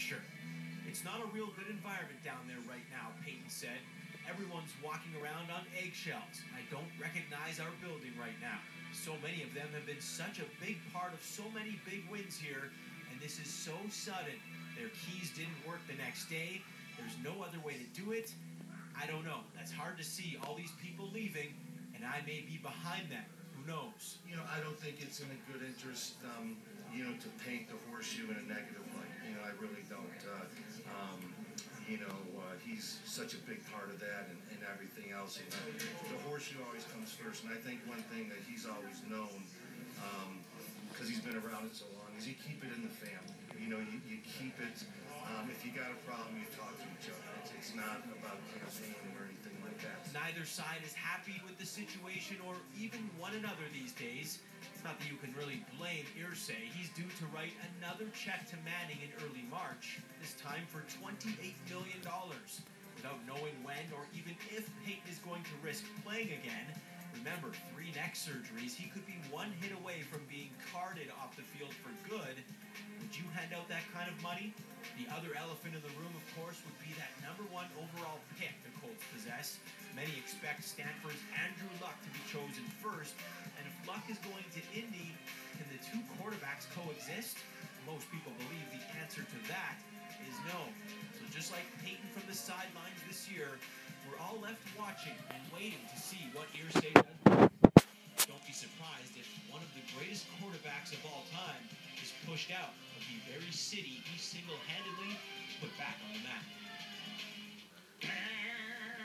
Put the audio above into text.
picture. It's not a real good environment down there right now, Peyton said. Everyone's walking around on eggshells. I don't recognize our building right now. So many of them have been such a big part of so many big wins here, and this is so sudden. Their keys didn't work the next day. There's no other way to do it. I don't know. That's hard to see all these people leaving, and I may be behind them. Who knows? You know, I don't think it's in a good interest, um, you know, to paint the horseshoe in a negative light. You know, uh, he's such a big part of that and, and everything else. And, uh, the horseshoe always comes first. And I think one thing that he's always known, because he's been around it so long, is you keep it in the family. You know, you, you keep it. Um, if you got a problem, you talk to each other. It's, it's not about campaigning or anything. Neither side is happy with the situation or even one another these days. It's not that you can really blame Irsay. He's due to write another check to Manning in early March, this time for $28 million. Without knowing when or even if Peyton is going to risk playing again, remember, three neck surgeries, he could be one hit away from being carted off the field for good. Would you hand out that kind of money? The other elephant in the room, of course, would be that number one overall pick the Colts possess. Many expect Stanford's Andrew Luck to be chosen first, and if Luck is going to Indy, can the two quarterbacks coexist? Most people believe the answer to that is no. So just like Peyton from the sidelines this year, we're all left watching and waiting to see what Irsay does. Don't be surprised if one of the greatest quarterbacks of all time is pushed out very city he single-handedly put back.